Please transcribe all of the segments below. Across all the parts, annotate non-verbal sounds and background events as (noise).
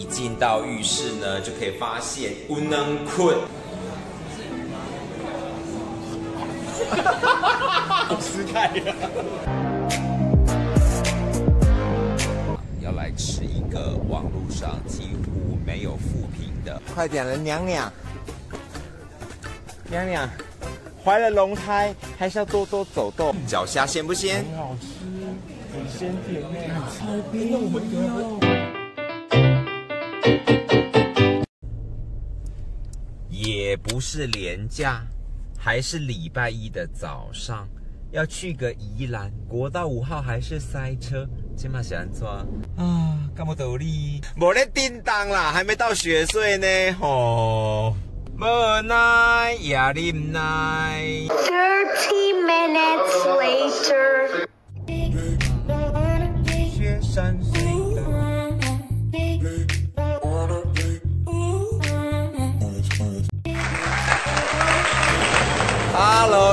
一进到浴室呢，就可以发现不能困。(laughs) 失态了。要来吃一个网络上几乎没有负评的，快点了，娘娘，娘娘，怀了龙胎还是要多多走动。脚虾鲜不鲜？很好吃，很鲜甜呢，超冰也不是廉价，还是礼拜一的早上，要去个宜兰国道五号还是塞车，今嘛是安怎啊？干么道理？无咧叮当啦，还没到雪岁呢，吼。无奈也忍耐。Thirty minutes later. 雪山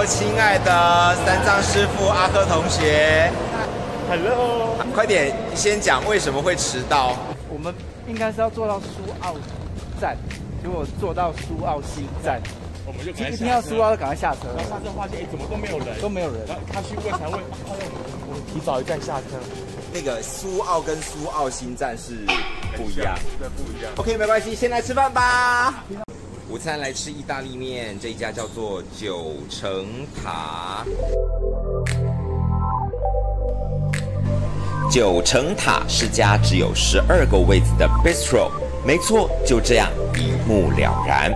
亲爱的三藏师傅阿珂同学，Hello，快点先讲为什么会迟到。我们应该是要坐到苏澳站，结果坐到苏澳新站，我们就赶一快下车听到苏澳就赶快下车，然后下车发现，哎，怎么都没有人，都没有人。然后他去问才问，他让我们我们提早一站下车，那个苏澳跟苏澳新站是不一样。对，不一样。OK，没关系，先来吃饭吧。午餐来吃意大利面，这一家叫做九层塔。九层塔是家只有十二个位子的 bistro，没错，就这样一目了然。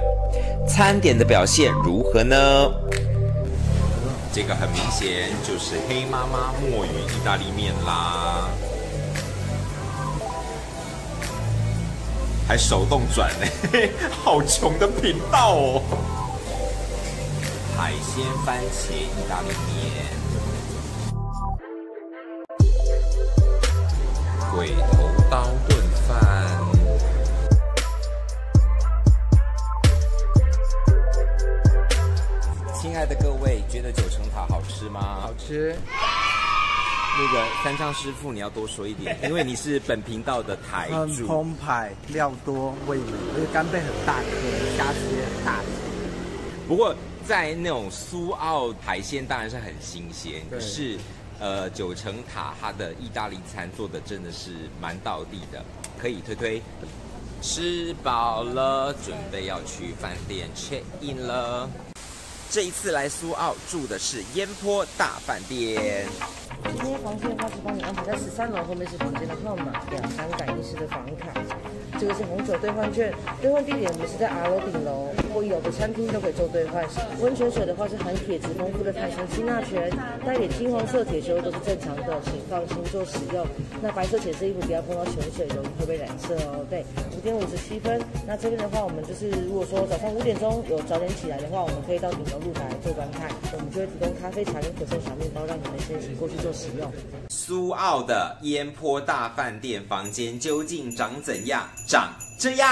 餐点的表现如何呢？这个很明显就是黑妈妈墨鱼意大利面啦。还手动转呢，好穷的频道哦。海鲜番茄意大利面，鬼头刀炖饭，亲爱的各位，觉得九层塔好吃吗？好吃，那个三藏师傅，你要多说一点，因为你是本频道的台很主。澎湃，料多味美，而且干贝很大颗，虾子也很大颗。不过在那种苏澳海鲜当然是很新鲜，可是呃九层塔它的意大利餐做的真的是蛮到地的，可以推推。吃饱了，准备要去饭店 check in 了。这一次来苏澳住的是烟坡大饭店。今天房间的话是帮你安排在十三楼，后面是房间的号码，两张感应式的房卡。这个是红酒兑换券，兑换地点我们是在 R 楼顶楼或有的餐厅都可以做兑换。温泉水的话是含铁质丰富的碳酸氢钠泉，带点金黄色铁锈都是正常的，请放心做使用。那白色浅色衣服不要碰到泉水，容易会被染色哦。对，五点五十七分。那这边的话，我们就是如果说早上五点钟有早点起来的话，我们可以到顶楼露台做观看，我们就会提供咖啡、茶跟可颂小面包，让你们先行过去做苏澳的烟坡大饭店房间究竟长怎样？长这样。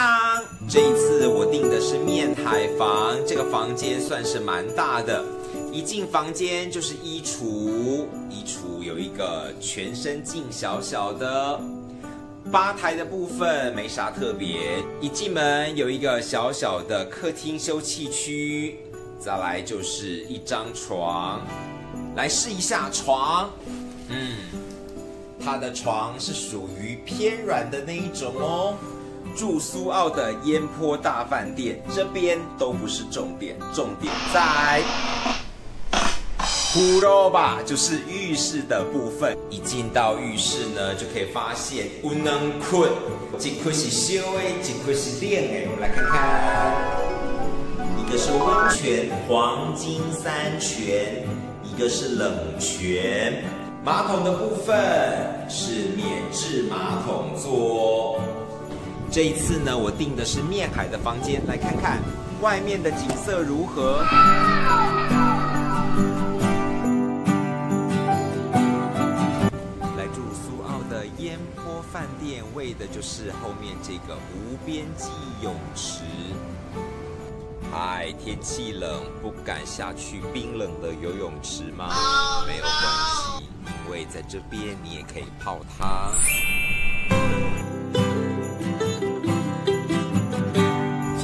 这一次我订的是面海房，这个房间算是蛮大的。一进房间就是衣橱，衣橱有一个全身镜小小的。吧台的部分没啥特别，一进门有一个小小的客厅休憩区，再来就是一张床，来试一下床，嗯，他的床是属于偏软的那一种哦。住苏澳的烟坡大饭店，这边都不是重点，重点在普罗吧，就是浴室的部分。一进到浴室呢，就可以发现不能困，这块是修诶，这块是练诶。我们来看看，一个是温泉黄金三泉，一个是冷泉。马桶的部分是免治马桶座。这一次呢，我订的是面海的房间，来看看外面的景色如何。来住苏澳的烟坡饭店，为的就是后面这个无边际泳池。嗨，天气冷，不敢下去冰冷的游泳池吗？没有关系，因为在这边你也可以泡汤。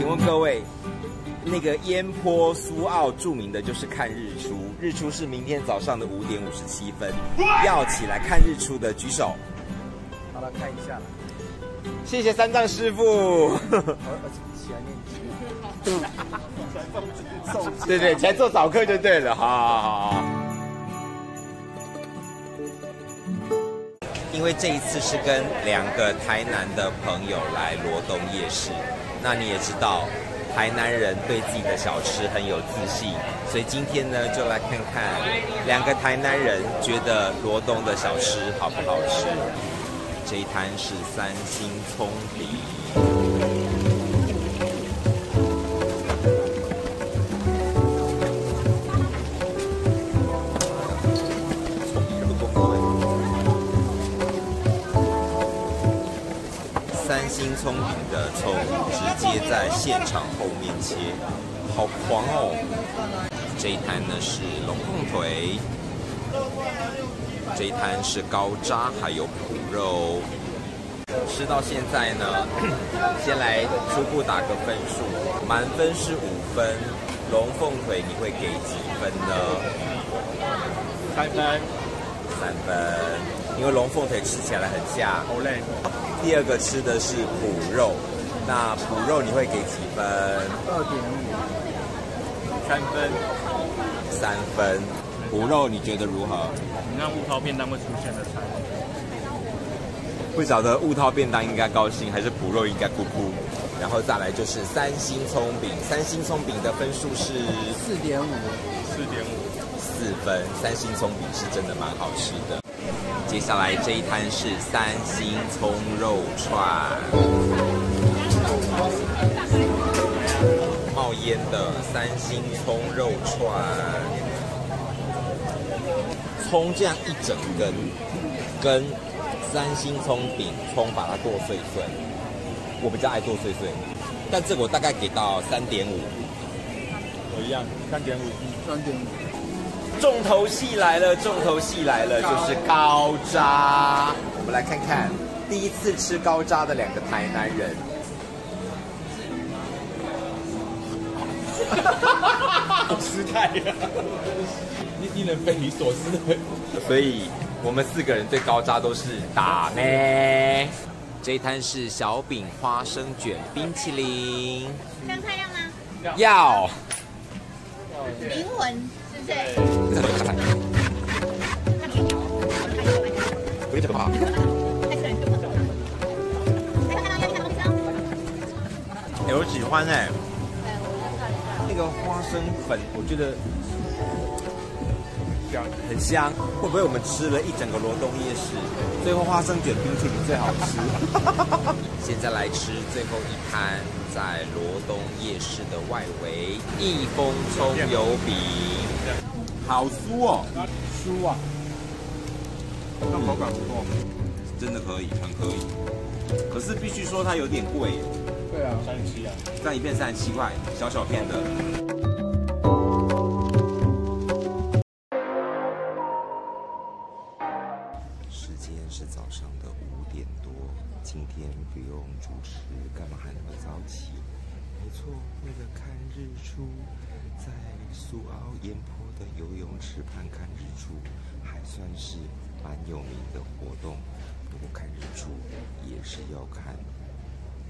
问各位，那个烟坡苏澳著名的就是看日出，日出是明天早上的五点五十七分，要起来看日出的举手。好了，看一下了。谢谢三藏师傅。(laughs) 起来念经。对 (laughs) 对，起来做早课就对了，好好好好。因为这一次是跟两个台南的朋友来罗东夜市，那你也知道，台南人对自己的小吃很有自信，所以今天呢，就来看看两个台南人觉得罗东的小吃好不好吃。这一摊是三星葱饼。三星葱饼的葱直接在现场后面切，好狂哦！这一摊呢是龙凤腿，这一摊是高渣，还有脯肉。吃到现在呢，(coughs) 先来初步打个分数，满分是五分，龙凤腿你会给几分呢？三分，三分，因为龙凤腿吃起来很下。好累。第二个吃的是脯肉，那脯肉你会给几分？二点五，三分。三分。脯肉你觉得如何？你看雾涛便当会出现的菜。不晓得雾涛便当应该高兴，还是脯肉应该哭哭？然后再来就是三星葱饼，三星葱饼的分数是四点五，四点五。四分。三星葱饼是真的蛮好吃的。接下来这一摊是三星葱肉串，冒烟的三星葱肉串，葱这样一整根，跟三星葱饼葱把它剁碎碎，我比较爱剁碎碎，但这个我大概给到三点五，我一样，三点五。三点五。重头戏来了，重头戏来了，就是高渣。我们来看看第一次吃高渣的两个台南人。失态了，令令人匪夷所思的。所以我们四个人对高渣都是打咩。这一摊是小饼花生卷冰淇淋，香菜要吗？要。灵魂是不是？不这个吧？哎，我喜欢哎，那个花生粉，我觉得香，很香。会不会我们吃了一整个罗东夜市，最后花生卷冰淇淋最好吃？现在来吃最后一摊，在罗东夜市的外围，益丰葱油饼，好酥哦，酥啊，那口感不错。真的可以，很可以。可是必须说它有点贵，对啊，三十七啊。这样一片三十七块，小小片的。今天不用主持，干嘛还那么早起？没错，为了看日出，在苏澳烟坡的游泳池畔看日出，还算是蛮有名的活动。不过看日出也是要看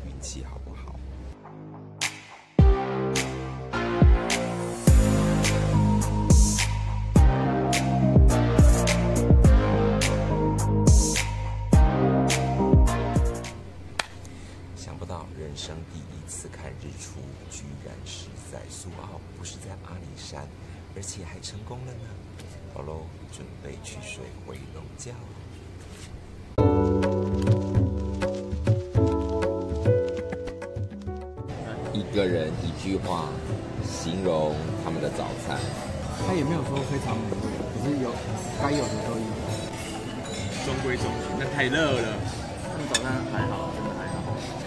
运气好不好。回笼觉。一个人一句话形容他们的早餐。他也没有说非常美味，可是有该有的都有。中规中矩，那太热了。他们早餐还好，真的还好。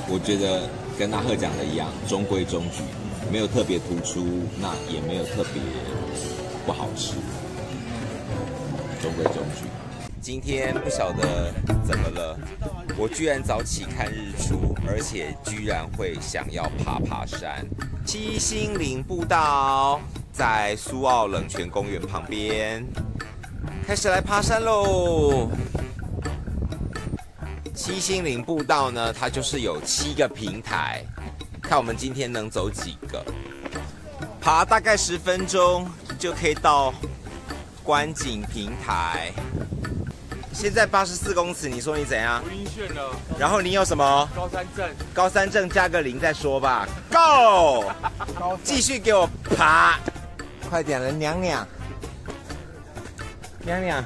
我觉得跟大贺讲的一样，中规中矩，没有特别突出，那也没有特别不好吃。今天不晓得怎么了，我居然早起看日出，而且居然会想要爬爬山。七星岭步道在苏澳冷泉公园旁边，开始来爬山喽。七星岭步道呢，它就是有七个平台，看我们今天能走几个。爬大概十分钟就可以到观景平台。现在八十四公尺，你说你怎样？我晕眩了，然后你有什么？高山症，高山症加个零再说吧。Go，继续给我爬，快点了，娘娘，娘娘，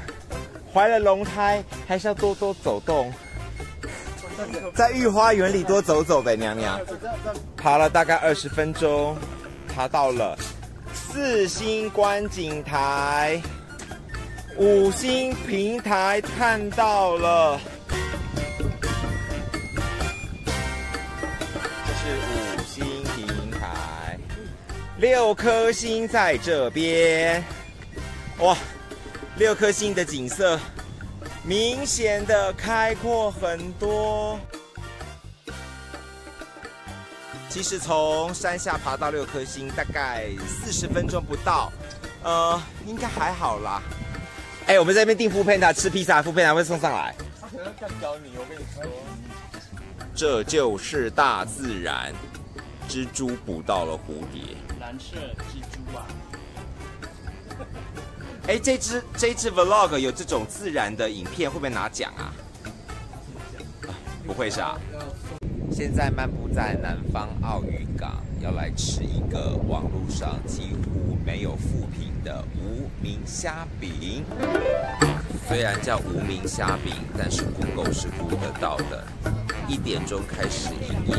怀了龙胎还是要多多走动。(laughs) 在御花园里多走走呗，娘娘。爬了大概二十分钟，爬到了四星观景台，五星平台看到了。这是五星平台，六颗星在这边。哇，六颗星的景色明显的开阔很多。其实从山下爬到六颗星大概四十分钟不到，呃，应该还好啦。哎、我们在那边订副片塔吃披萨，副片还会送上来。他可能干掉你，我跟你说。这就是大自然，蜘蛛捕到了蝴蝶。蓝色蜘蛛啊，哎，这支这支 vlog 有这种自然的影片，会不会拿奖啊？啊不会是啊。现在漫步在南方澳渔港，要来吃一个网络上几乎没有负评的无名虾饼。虽然叫无名虾饼，但是 Google 是估得到的。一点钟开始营业，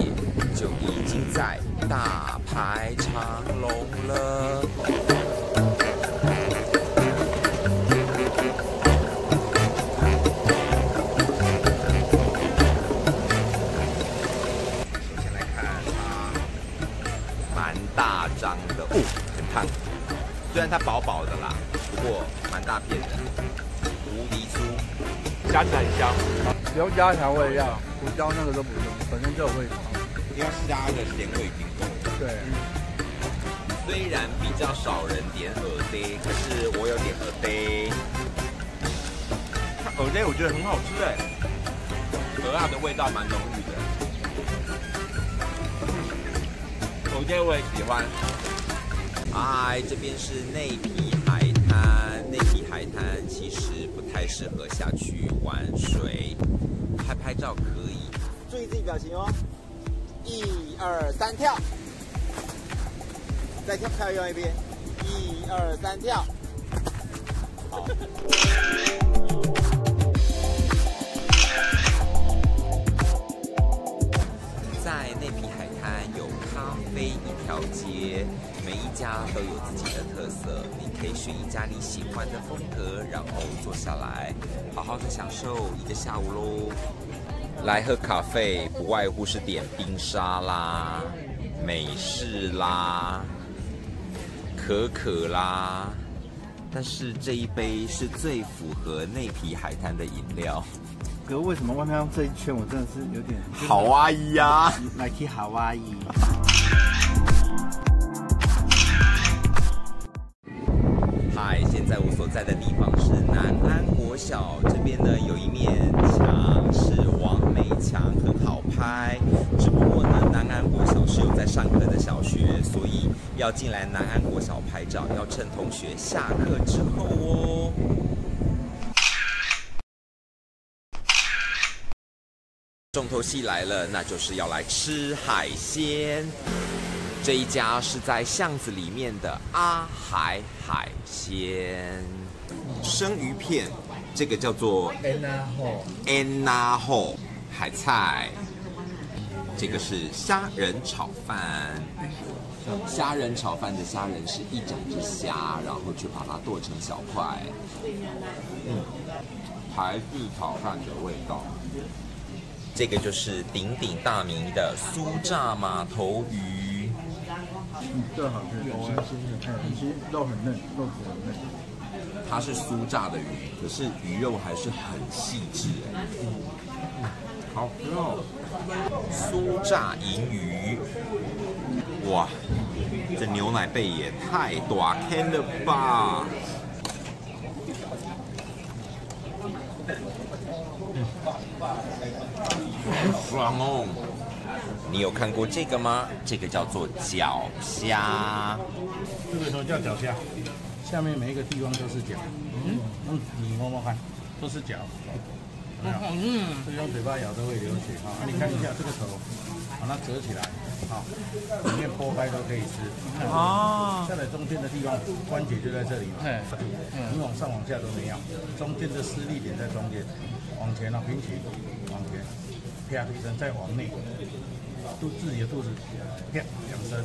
就已经在大排长龙了。虽然它薄薄的啦，不过蛮大片的，无敌酥。加起来很香。不用加调味料，胡椒那个都不用，本身就有味道。因为虾的咸味已经够了。对，虽然比较少人点耳呆，可是我有点耳呆。它耳呆我觉得很好吃哎，鹅啊的味道蛮浓郁的。耳呆我也喜欢。嗨，这边是内皮海滩。内皮海滩其实不太适合下去玩水，拍拍照可以。注意自己表情哦。一二三，跳！再跳跳另外一边，一二三跳。好。在内皮海滩有咖啡一条街，家都有自己的特色，你可以选一家你喜欢的风格，然后坐下来，好好的享受一个下午喽。来喝咖啡，不外乎是点冰沙啦、美式啦、可可啦，但是这一杯是最符合内皮海滩的饮料。可是为什么外面要这一圈，我真的是有点好啊呀！Nike 夏威夷。嗨，要进来南安国小拍照，要趁同学下课之后哦。重头戏来了，那就是要来吃海鲜。这一家是在巷子里面的阿海海鲜生鱼片，这个叫做 Anna Ho 海菜，这个是虾仁炒饭。虾仁炒饭的虾仁是一整只虾，然后去把它剁成小块。嗯，台式炒饭的味道。这个就是鼎鼎大名的酥炸马头鱼。嗯，这好吃，新鲜的，哎，其实肉很嫩，肉质很嫩。它是酥炸的鱼，可是鱼肉还是很细致哎。好喝哦！酥炸银鱼，哇，这牛奶贝也太短看了吧！好爽哦！你有看过这个吗？这个叫做脚虾。这个时候叫脚虾，下面每一个地方都是脚。嗯嗯，你摸摸看，都是脚。嗯嗯，这用嘴巴咬都会流血啊！你看一下这个头，把它折起来，好，里面剥开都可以吃。啊，下来中间的地方关节就在这里嘛，你往上往下都没有，中间的施力点在中间，往前啊平起，往前，啪一声再往内，肚自己的肚子啪两声，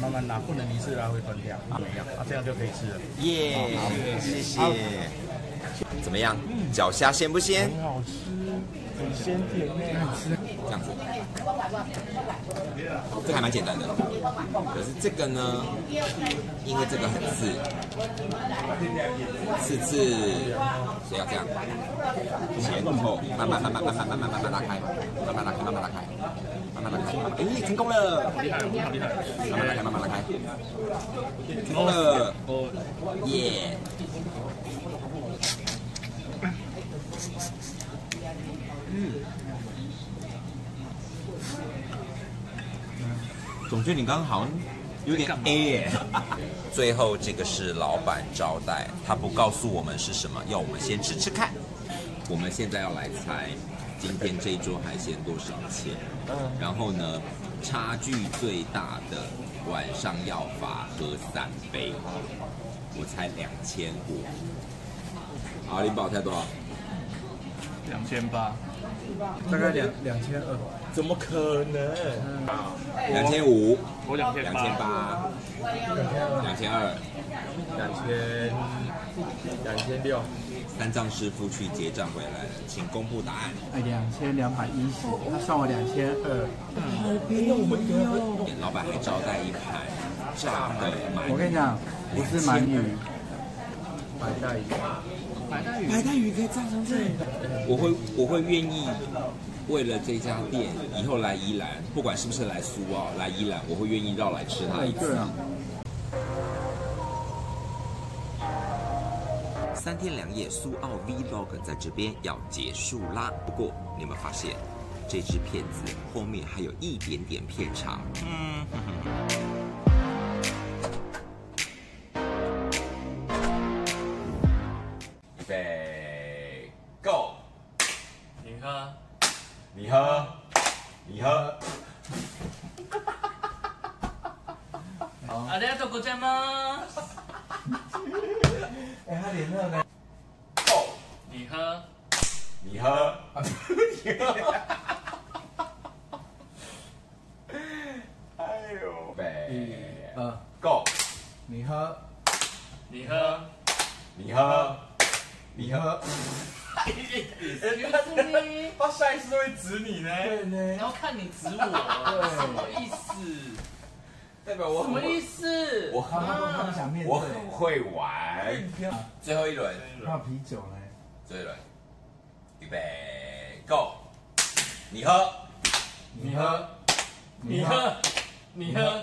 慢慢拉，不能一次拉会断掉，没有，啊这样就可以吃了。耶，谢谢。怎么样？脚虾鲜不鲜？很好吃，很鲜甜呢。这样子，这个还蛮简单的。可是这个呢，因为这个很刺，刺刺，所以要这样，前后慢慢慢慢慢慢慢慢慢慢拉开，慢慢拉开，慢慢拉开，慢慢拉开。哎，成功了！厉害，好厉害！慢慢拉开，慢慢拉开，成功了！耶！总觉得你刚刚好像有点 A 耶。最后这个是老板招待，他不告诉我们是什么，要我们先吃吃看。我们现在要来猜今天这一桌海鲜多少钱。然后呢，差距最大的晚上要罚喝三杯。我猜两千五。好，林宝猜多少？两千八，大概两两千二，怎么可能？两千五。我两千两千八。两千二。两千两千六，三藏师傅去结账回来了，请公布答案。哎，两千两百一十，他算我两千二。老板还招待一盘炸的鳗鱼。我跟你讲，不是鳗鱼，白带鱼，白带鱼白带鱼可以炸成这样。我会我会愿意为了这家店以后来宜兰，不管是不是来苏澳来宜兰，我会愿意绕来吃它一次。啊。三天两夜苏澳 Vlog 在这边要结束啦。不过你有没有发现，这支片子后面还有一点点片长？嗯，呃，，Go！你喝，你喝，你喝，你喝。他下一次都会指你呢。对呢。然后看你指我，什么意思？代表我什么意思？我他们他们想面我。很会玩。最后一轮，还有啤酒呢。最后一轮，预备，Go！你喝，你喝，你喝，你喝。